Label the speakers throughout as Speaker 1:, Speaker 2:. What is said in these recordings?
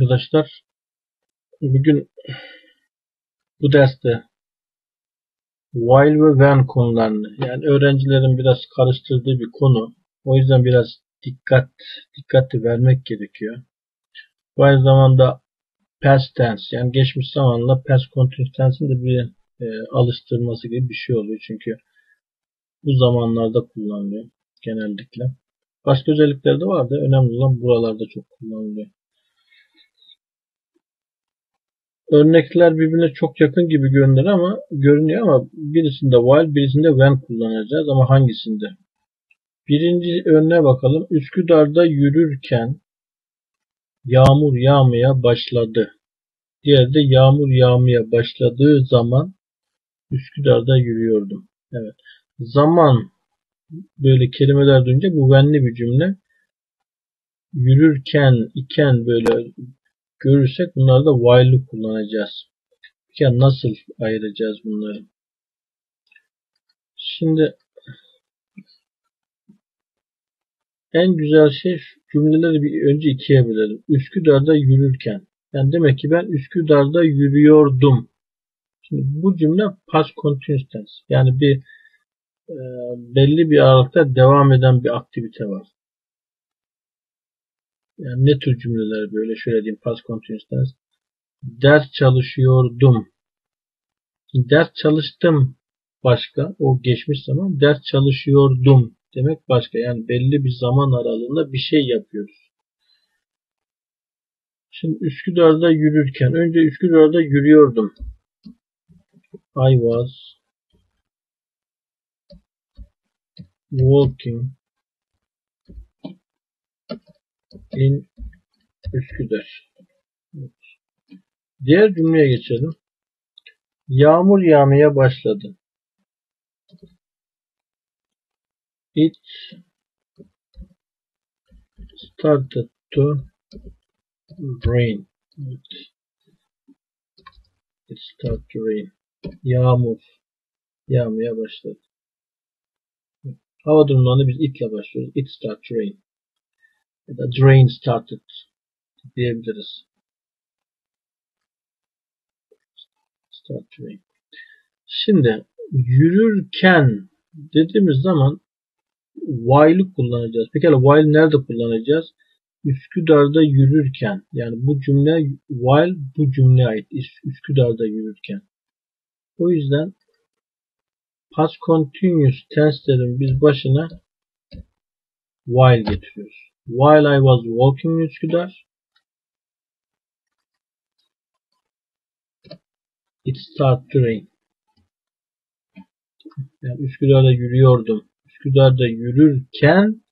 Speaker 1: Arkadaşlar bugün bu derste while ve when konularını yani öğrencilerin biraz karıştırdığı bir konu. O yüzden biraz dikkat dikkatli vermek gerekiyor. Bu aynı zamanda past tense yani geçmiş zamanla past continuous tense'in de bir e, alıştırması gibi bir şey oluyor. Çünkü bu zamanlarda kullanılıyor genellikle. Başka özellikleri de var da önemli olan buralarda çok kullanılıyor. Örnekler birbirine çok yakın gibi görünür ama görünüyor ama birisinde while birisinde when kullanacağız ama hangisinde? Birinci örneğe bakalım. Üsküdar'da yürürken yağmur yağmaya başladı. Diğeri de yağmur yağmaya başladığı zaman Üsküdar'da yürüyordum. Evet. Zaman böyle kelimeler duyunca bu venli bir cümle. Yürürken, iken böyle görürsek bunlarda while'ı kullanacağız. Peki nasıl ayıracağız bunları? Şimdi en güzel şey cümleleri bir önce ikiye bölelim. Üsküdar'da yürürken. Yani demek ki ben Üsküdar'da yürüyordum. Şimdi bu cümle past continuous tense. Yani bir e, belli bir aralıkta devam eden bir aktivite var. Yani ne tür cümleler böyle şöyle diyeyim past continuous tense. Ders çalışıyordum. Ders çalıştım başka. O geçmiş zaman. Ders çalışıyordum demek başka. Yani belli bir zaman aralığında bir şey yapıyoruz. Şimdi Üsküdar'da yürürken önce Üsküdar'da yürüyordum. I was walking in Üsküdar. Evet. Diğer cümleye geçelim. Yağmur yağmaya başladı. It started to rain. Evet. It started to rain. Yağmur yağmaya başladı. Hava durumlarında biz itle başlıyoruz. It started to rain ya da drain started diyebiliriz. Start drain. Şimdi yürürken dediğimiz zaman while'ı kullanacağız. Peki while nerede kullanacağız? Üsküdar'da yürürken yani bu cümle while bu cümleye ait Üsküdar'da yürürken. O yüzden past continuous tense'lerin biz başına while getiriyoruz. While I was walking Üsküdar, it started to rain. Yani Üsküdar'da yürüyordum. Üsküdar'da yürürken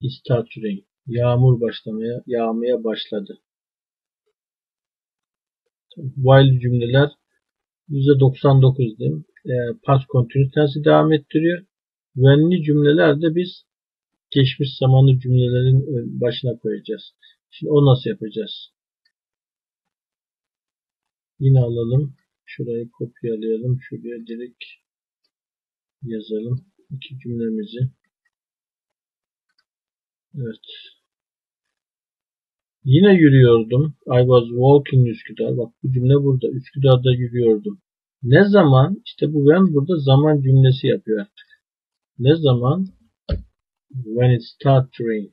Speaker 1: it started to rain. Yağmur başlamaya, yağmaya başladı. While cümleler %99 diyeyim. E, past continuous tense devam ettiriyor. When'li cümlelerde biz geçmiş zamanlı cümlelerin e, başına koyacağız. Şimdi o nasıl yapacağız? Yine alalım. Şurayı kopyalayalım. Şuraya direkt yazalım. İki cümlemizi. Evet. Yine yürüyordum. I was walking Üsküdar. Bak bu cümle burada. Üsküdar'da yürüyordum. Ne zaman? İşte bu ben burada zaman cümlesi yapıyor artık. Ne zaman? When it starts to rain.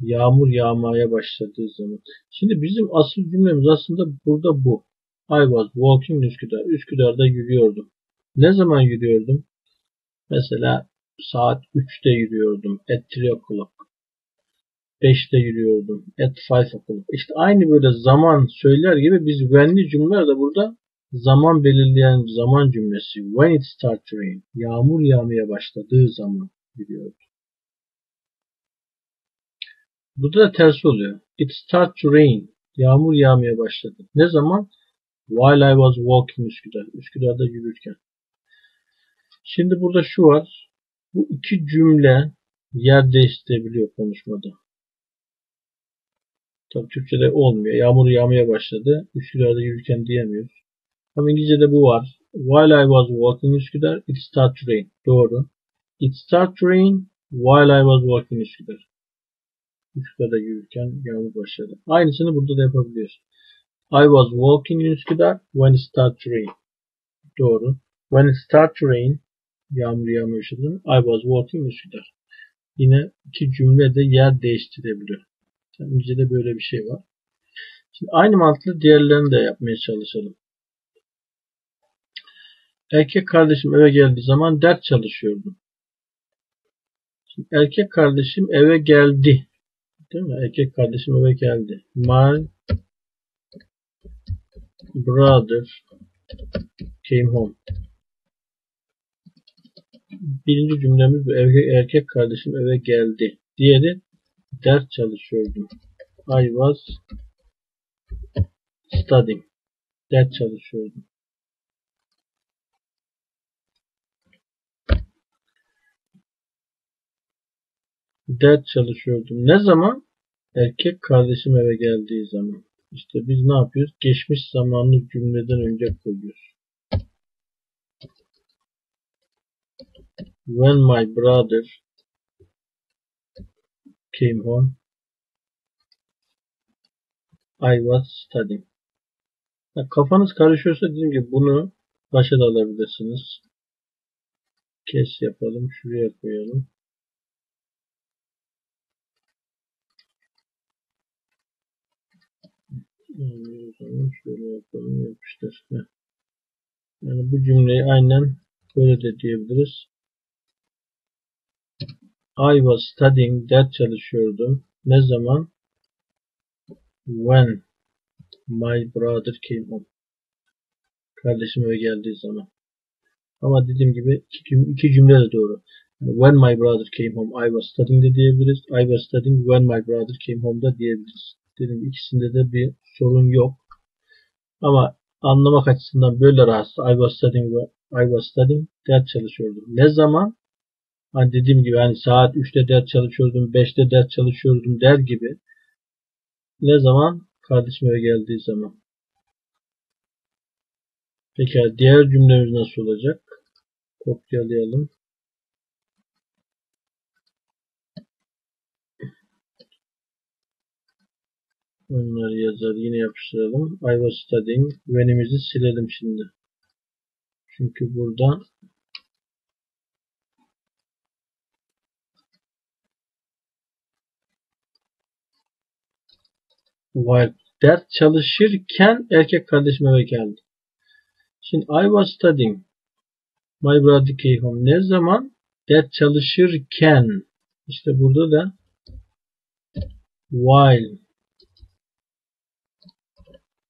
Speaker 1: Yağmur yağmaya başladığı zaman. Şimdi bizim asıl cümlemiz aslında burada bu. I was walking Üsküdar. Üsküdar'da yürüyordum. Ne zaman yürüyordum? Mesela saat 3'te yürüyordum. At 3 o'clock. 5'te yürüyordum. At 5 o'clock. İşte aynı böyle zaman söyler gibi biz when'li cümleler de burada zaman belirleyen zaman cümlesi. When it starts to rain. Yağmur yağmaya başladığı zaman gidiyordu. Burada da tersi oluyor. It started to rain. Yağmur yağmaya başladı. Ne zaman? While I was walking Üsküdar. Üsküdar'da yürürken. Şimdi burada şu var. Bu iki cümle yer değiştirebiliyor konuşmada. Tabii Türkçe'de olmuyor. Yağmur yağmaya başladı. Üsküdar'da yürürken diyemiyoruz. Ama İngilizce'de bu var. While I was walking Üsküdar, it started to rain. Doğru. It started to rain while I was walking Üsküdar. Üsküdar'da yürürken yağmur başladı. Aynısını burada da yapabiliyoruz. I was walking in Üsküdar when it started to rain. Doğru. When it started to rain yağmur yağmaya başladı. I was walking in Üsküdar. Yine iki cümle de yer değiştirebiliyor. Yani İngilizce'de böyle bir şey var. Şimdi aynı mantıkla diğerlerini de yapmaya çalışalım. Erkek kardeşim eve geldiği zaman ders çalışıyordu. Erkek kardeşim eve geldi. Değil mi? Erkek kardeşim eve geldi. My brother came home. Birinci cümlemiz bu. Erkek kardeşim eve geldi. Diğeri ders çalışıyordum. I was studying. Ders çalışıyordum. Ders çalışıyordum. Ne zaman? Erkek kardeşim eve geldiği zaman. İşte biz ne yapıyoruz? Geçmiş zamanlı cümleden önce koyuyoruz. When my brother came home, I was studying. Ya kafanız karışıyorsa dediğim gibi bunu başa da alabilirsiniz. Kes yapalım. Şuraya koyalım. O zaman şöyle yapalım. Yapıştır. Yani bu cümleyi aynen böyle de diyebiliriz. I was studying, ders çalışıyordum. Ne zaman? When my brother came home. Kardeşim eve geldiği zaman. Ama dediğim gibi iki, cümle de doğru. Yani when my brother came home, I was studying de diyebiliriz. I was studying when my brother came home da diyebiliriz. Gibi ikisinde de bir sorun yok. Ama anlamak açısından böyle rahatsız. I was studying, I was studying, ders çalışıyordum. Ne zaman? Hani dediğim gibi hani saat 3'te ders çalışıyordum, 5'te ders çalışıyordum der gibi. Ne zaman? Kardeşim eve geldiği zaman. Peki diğer cümlemiz nasıl olacak? Kopyalayalım. Onları yazar yine yapıştıralım. I was studying. When'imizi silelim şimdi. Çünkü burada while ders çalışırken erkek kardeşim eve geldi. Şimdi I was studying. My brother came home. Ne zaman? Ders çalışırken. İşte burada da while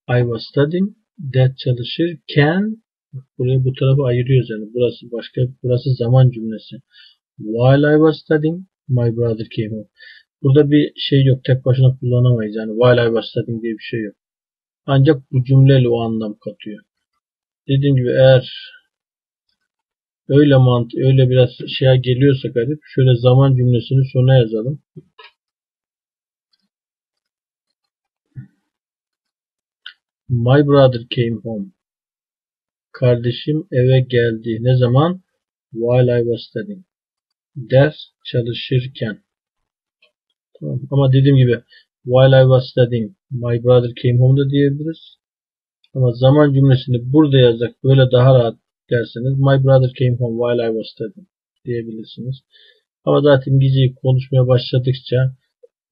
Speaker 1: I was studying. Ders çalışırken buraya bu tarafa ayırıyoruz yani. Burası başka, burası zaman cümlesi. While I was studying, my brother came home. Burada bir şey yok. Tek başına kullanamayız. Yani while I was studying diye bir şey yok. Ancak bu cümleyle o anlam katıyor. Dediğim gibi eğer öyle mantı, öyle biraz şeye geliyorsa garip, şöyle zaman cümlesini sona yazalım. My brother came home. Kardeşim eve geldi. Ne zaman? While I was studying. Ders çalışırken. Tamam. Ama dediğim gibi while I was studying my brother came home da diyebiliriz. Ama zaman cümlesini burada yazacak böyle daha rahat derseniz my brother came home while I was studying diyebilirsiniz. Ama zaten İngilizceyi konuşmaya başladıkça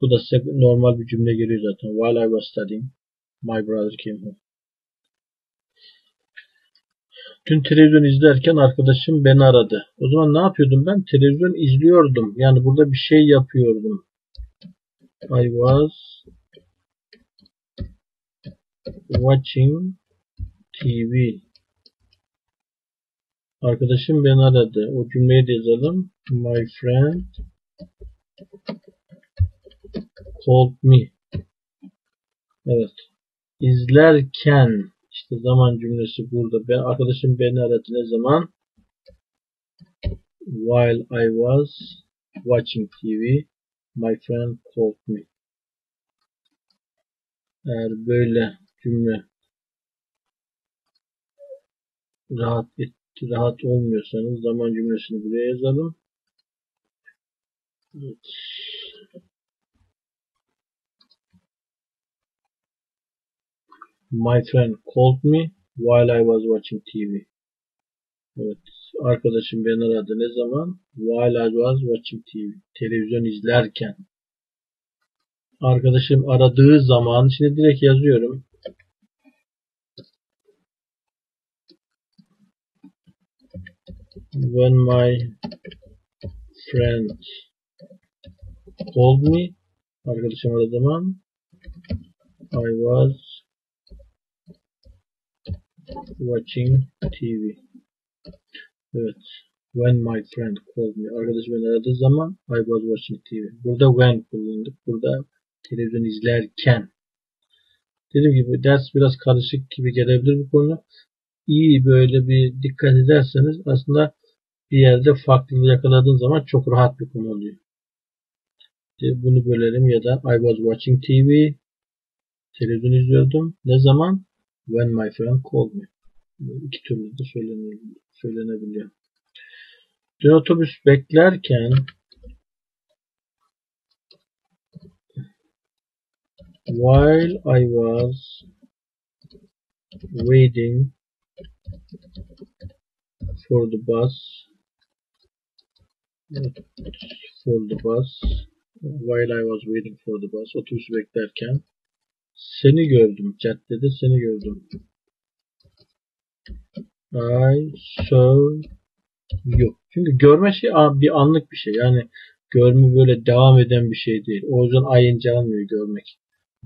Speaker 1: bu da size normal bir cümle geliyor zaten. While I was studying my brother came home. Dün televizyon izlerken arkadaşım beni aradı. O zaman ne yapıyordum ben? Televizyon izliyordum. Yani burada bir şey yapıyordum. I was watching TV. Arkadaşım beni aradı. O cümleyi de yazalım. My friend called me. Evet. İzlerken işte zaman cümlesi burada. Ben, arkadaşım beni aradı ne zaman? While I was watching TV, my friend called me. Eğer böyle cümle rahat rahat olmuyorsanız zaman cümlesini buraya yazalım. Evet. My friend called me while I was watching TV. Evet. Arkadaşım beni aradı. Ne zaman? While I was watching TV. Televizyon izlerken. Arkadaşım aradığı zaman. Şimdi direkt yazıyorum. When my friend called me. Arkadaşım aradığı zaman. I was watching TV. Evet. When my friend called me. Arkadaş beni aradığı zaman I was watching TV. Burada when kullandık. Burada televizyon izlerken. Dediğim gibi ders biraz karışık gibi gelebilir bu konu. İyi böyle bir dikkat ederseniz aslında bir yerde farklılığı yakaladığın zaman çok rahat bir konu oluyor. Bunu bölelim ya da I was watching TV. Televizyon izliyordum. Ne zaman? When my friend called me. İki türlü de söylenebiliyor. Dün otobüs beklerken while I was waiting for the bus for the bus while I was waiting for the bus otobüs beklerken seni gördüm caddede seni gördüm. I saw you çünkü görme şey bir anlık bir şey. Yani görme böyle devam eden bir şey değil. O yüzden ing almıyor görmek.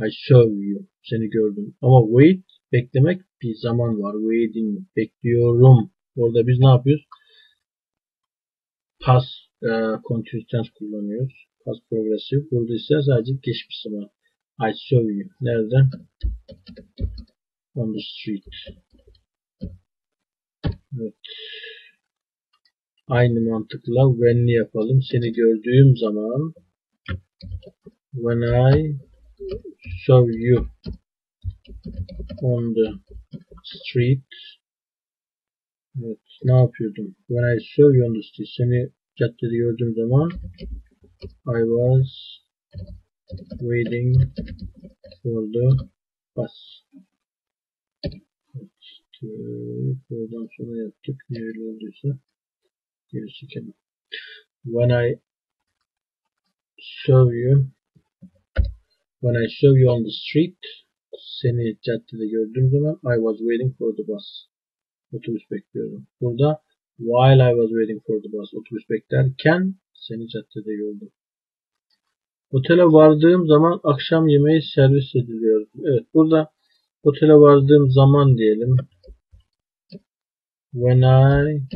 Speaker 1: I saw you seni gördüm. Ama wait beklemek bir zaman var. Waiting bekliyorum. Orada biz ne yapıyoruz? Past e, continuous tense kullanıyoruz. Past progressive. Burada ise sadece geçmiş zaman I saw you. Nerede? On the street. Evet. Aynı mantıkla when'li yapalım. Seni gördüğüm zaman when I saw you on the street Evet, ne yapıyordum? When I saw you on the street seni caddede gördüğüm zaman I was waiting for the bus. İşte buradan sonra yaptık. Ne öyle olduysa geri çekelim. When I saw you when I saw you on the street seni caddede gördüğüm zaman I was waiting for the bus. Otobüs bekliyorum. Burada while I was waiting for the bus otobüs beklerken seni caddede gördüm. Otele vardığım zaman akşam yemeği servis ediliyor. Evet burada otele vardığım zaman diyelim. When I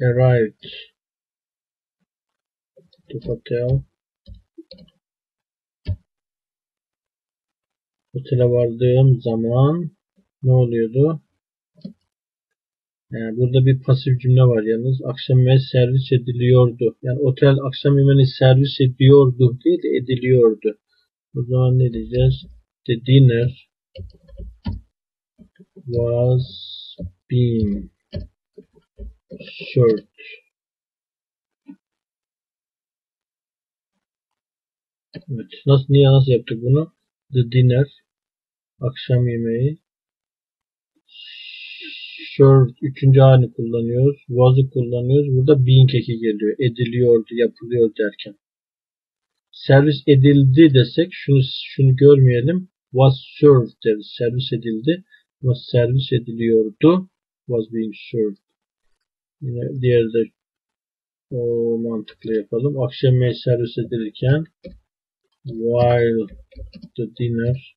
Speaker 1: arrived to hotel otele vardığım zaman ne oluyordu? Yani burada bir pasif cümle var yalnız. Akşam yemeği servis ediliyordu. Yani otel akşam yemeğini servis ediyordu değil de ediliyordu. O zaman ne diyeceğiz? The dinner was being served. Evet. Nasıl, niye nasıl yaptık bunu? The dinner akşam yemeği served üçüncü halini kullanıyoruz. Was'ı kullanıyoruz. Burada being eki geliyor. Ediliyordu, yapılıyor derken. Servis edildi desek şunu şunu görmeyelim. Was served deriz. Servis edildi. Ama servis ediliyordu. Was being served. Yine diğer de o mantıklı yapalım. Akşam yemeği servis edilirken while the dinner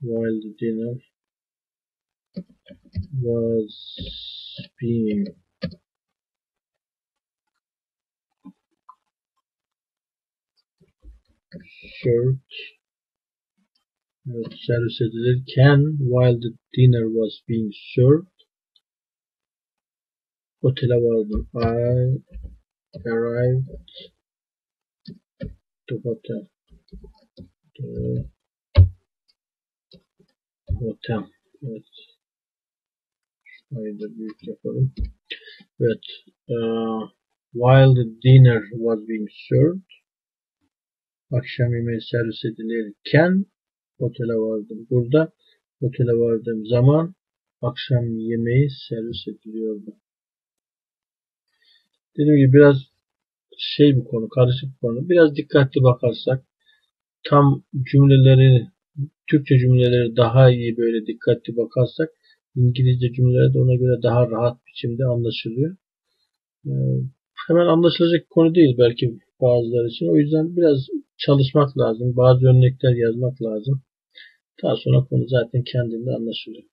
Speaker 1: while the dinner was being served evet, servis edilirken while the dinner was being served. Otele vardım I arrived to hotel. The hotel evet Şurayı da büyük yapalım. Evet. Uh, while the dinner was being served akşam yemeği servis edilirken otele vardım. Burada otele vardığım zaman akşam yemeği servis ediliyordu. Dediğim gibi biraz şey bir konu, karışık bir konu. Biraz dikkatli bakarsak tam cümleleri, Türkçe cümleleri daha iyi böyle dikkatli bakarsak İngilizce cümleler ona göre daha rahat biçimde anlaşılıyor. Ee, hemen anlaşılacak konu değil belki bazıları için. O yüzden biraz çalışmak lazım. Bazı örnekler yazmak lazım. Daha sonra konu zaten kendinde anlaşılıyor.